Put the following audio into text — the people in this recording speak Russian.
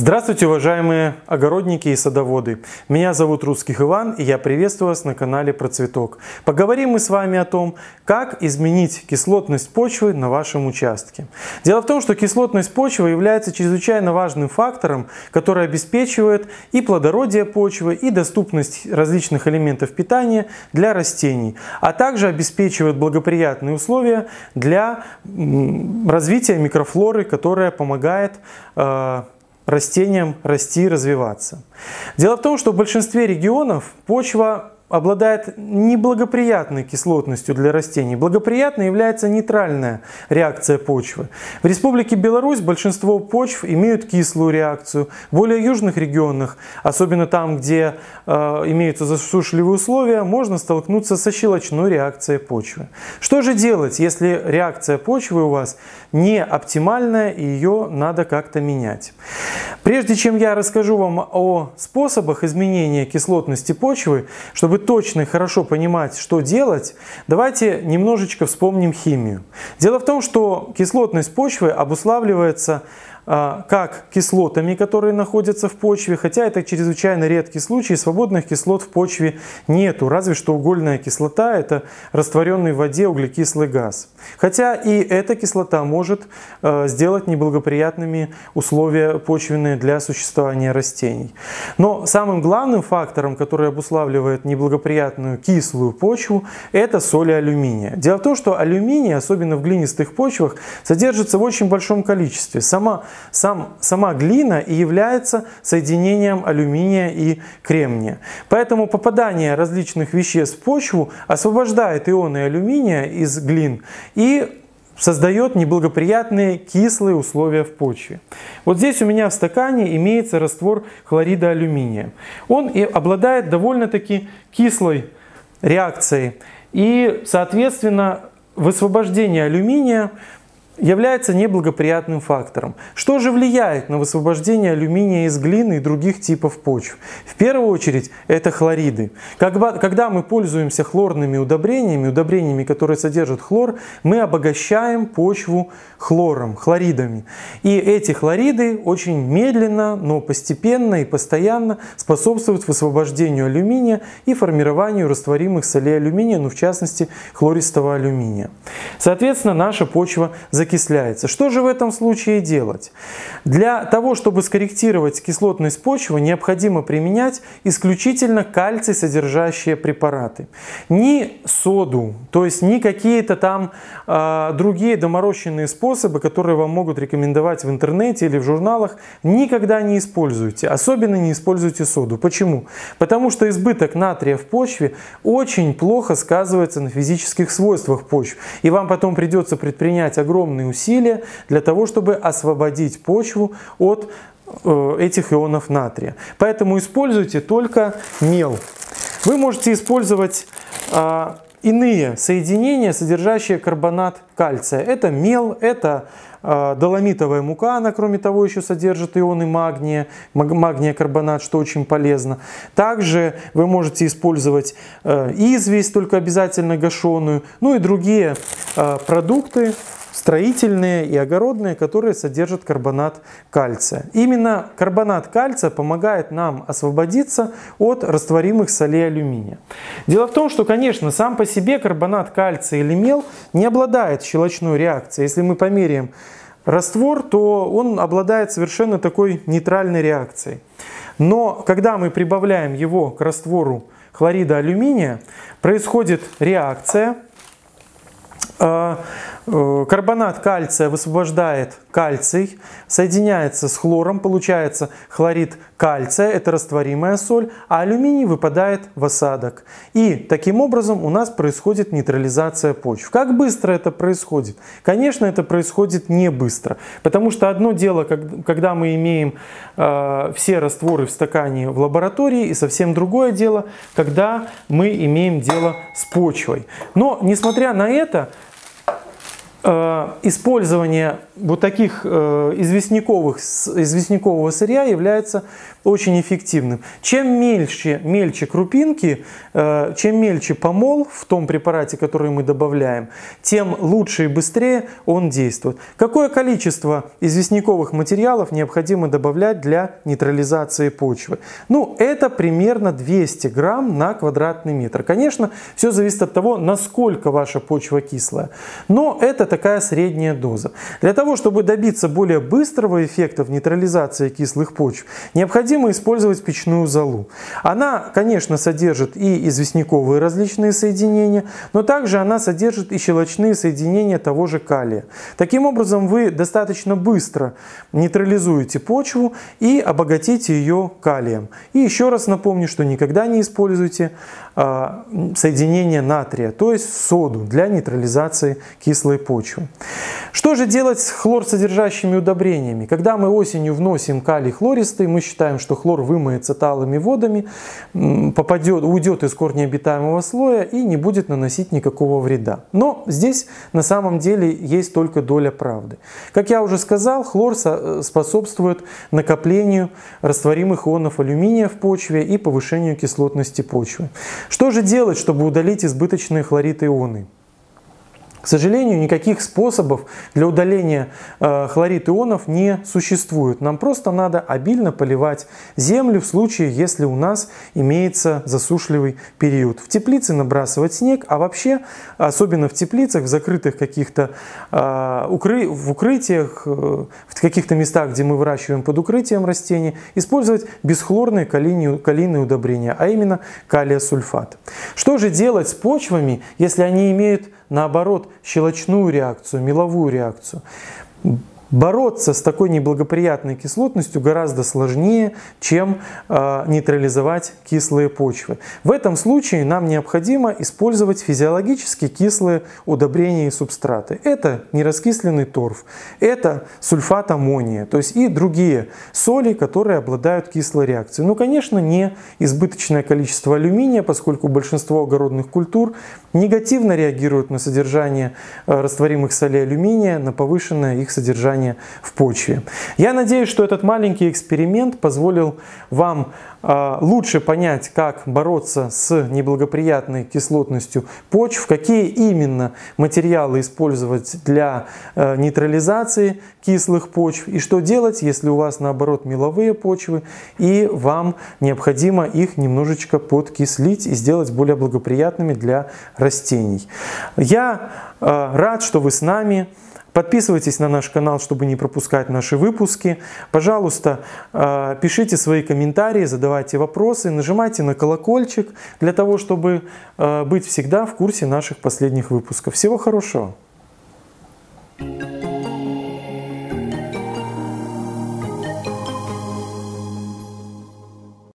Здравствуйте, уважаемые огородники и садоводы. Меня зовут Русских Иван, и я приветствую вас на канале Процветок. Поговорим мы с вами о том, как изменить кислотность почвы на вашем участке. Дело в том, что кислотность почвы является чрезвычайно важным фактором, который обеспечивает и плодородие почвы, и доступность различных элементов питания для растений, а также обеспечивает благоприятные условия для развития микрофлоры, которая помогает э, растениям расти и развиваться. Дело в том, что в большинстве регионов почва обладает неблагоприятной кислотностью для растений. Благоприятной является нейтральная реакция почвы. В Республике Беларусь большинство почв имеют кислую реакцию. В более южных регионах, особенно там, где э, имеются засушливые условия, можно столкнуться со щелочной реакцией почвы. Что же делать, если реакция почвы у вас не оптимальная и ее надо как-то менять? Прежде чем я расскажу вам о способах изменения кислотности почвы, чтобы точно и хорошо понимать, что делать, давайте немножечко вспомним химию. Дело в том, что кислотность почвы обуславливается как кислотами, которые находятся в почве, хотя это чрезвычайно редкий случай, свободных кислот в почве нету, разве что угольная кислота – это растворенный в воде углекислый газ. Хотя и эта кислота может а, сделать неблагоприятными условия почвенные для существования растений. Но самым главным фактором, который обуславливает неблагоприятную кислую почву, это соли алюминия. Дело в том, что алюминий, особенно в глинистых почвах, содержится в очень большом количестве. Сама сам, сама глина и является соединением алюминия и кремния. Поэтому попадание различных веществ в почву освобождает ионы алюминия из глин и создает неблагоприятные кислые условия в почве. Вот здесь у меня в стакане имеется раствор хлорида алюминия. Он и обладает довольно-таки кислой реакцией. И, соответственно, высвобождение алюминия является неблагоприятным фактором. Что же влияет на высвобождение алюминия из глины и других типов почв? В первую очередь это хлориды. Когда мы пользуемся хлорными удобрениями, удобрениями, которые содержат хлор, мы обогащаем почву хлором, хлоридами. И эти хлориды очень медленно, но постепенно и постоянно способствуют высвобождению алюминия и формированию растворимых солей алюминия, ну в частности хлористого алюминия. Соответственно, наша почва закисляется закисляется. Что же в этом случае делать? Для того, чтобы скорректировать кислотность почвы, необходимо применять исключительно кальций содержащие препараты. Ни соду, то есть ни какие-то там э, другие доморощенные способы, которые вам могут рекомендовать в интернете или в журналах, никогда не используйте. Особенно не используйте соду. Почему? Потому что избыток натрия в почве очень плохо сказывается на физических свойствах почв. И вам потом придется предпринять огромные огромные усилия для того, чтобы освободить почву от э, этих ионов натрия. Поэтому используйте только мел. Вы можете использовать а, иные соединения, содержащие карбонат кальция. Это мел, это а, доломитовая мука, она кроме того еще содержит ионы магния, магния карбонат, что очень полезно. Также вы можете использовать э, известь, только обязательно гашеную, ну и другие э, продукты, строительные и огородные, которые содержат карбонат кальция. Именно карбонат кальция помогает нам освободиться от растворимых солей алюминия. Дело в том, что, конечно, сам по себе карбонат кальция или мел не обладает щелочной реакцией. Если мы померяем раствор, то он обладает совершенно такой нейтральной реакцией. Но когда мы прибавляем его к раствору хлорида алюминия, происходит реакция, а, карбонат кальция высвобождает кальций, соединяется с хлором, получается хлорид кальция, это растворимая соль, а алюминий выпадает в осадок. И таким образом у нас происходит нейтрализация почв. Как быстро это происходит? Конечно, это происходит не быстро, потому что одно дело, когда мы имеем э, все растворы в стакане в лаборатории, и совсем другое дело, когда мы имеем дело с почвой. Но, несмотря на это, Э, использование вот таких э, известняковых, известнякового сырья является очень эффективным. Чем мельче, мельче крупинки, э, чем мельче помол в том препарате, который мы добавляем, тем лучше и быстрее он действует. Какое количество известняковых материалов необходимо добавлять для нейтрализации почвы? Ну, это примерно 200 грамм на квадратный метр. Конечно, все зависит от того, насколько ваша почва кислая. Но это такая средняя доза. Для того, чтобы добиться более быстрого эффекта в нейтрализации кислых почв, необходимо использовать печную золу. Она, конечно, содержит и известняковые различные соединения, но также она содержит и щелочные соединения того же калия. Таким образом, вы достаточно быстро нейтрализуете почву и обогатите ее калием. И еще раз напомню, что никогда не используйте а, соединение натрия, то есть соду для нейтрализации кислой почвы. Что же делать с хлорсодержащими удобрениями? Когда мы осенью вносим калий хлористый, мы считаем, что хлор вымоется талыми водами, попадет, уйдет из корня обитаемого слоя и не будет наносить никакого вреда. Но здесь на самом деле есть только доля правды. Как я уже сказал, хлор э, способствует накоплению растворимых ионов алюминия в почве и повышению кислотности почвы. Что же делать, чтобы удалить избыточные хлорид ионы? К сожалению, никаких способов для удаления э, хлорид ионов не существует. Нам просто надо обильно поливать землю в случае, если у нас имеется засушливый период. В теплице набрасывать снег, а вообще, особенно в теплицах, в закрытых каких-то э, в укрытиях, э, в каких-то местах, где мы выращиваем под укрытием растений, использовать бесхлорные калийные, удобрения, а именно калия сульфат. Что же делать с почвами, если они имеют наоборот, щелочную реакцию, меловую реакцию. Бороться с такой неблагоприятной кислотностью гораздо сложнее, чем э, нейтрализовать кислые почвы. В этом случае нам необходимо использовать физиологически кислые удобрения и субстраты. Это нераскисленный торф, это сульфат аммония, то есть и другие соли, которые обладают кислой реакцией. Ну, конечно, не избыточное количество алюминия, поскольку большинство огородных культур негативно реагируют на содержание э, растворимых солей алюминия, на повышенное их содержание содержания в почве. Я надеюсь, что этот маленький эксперимент позволил вам а, лучше понять, как бороться с неблагоприятной кислотностью почв, какие именно материалы использовать для э, нейтрализации кислых почв и что делать, если у вас наоборот меловые почвы и вам необходимо их немножечко подкислить и сделать более благоприятными для растений. Я э, рад, что вы с нами. Подписывайтесь на наш канал, чтобы не пропускать наши выпуски. Пожалуйста, а, пишите свои комментарии, задавайте вопросы, нажимайте на колокольчик для того, чтобы а, быть всегда в курсе наших последних выпусков. Всего хорошего! thank you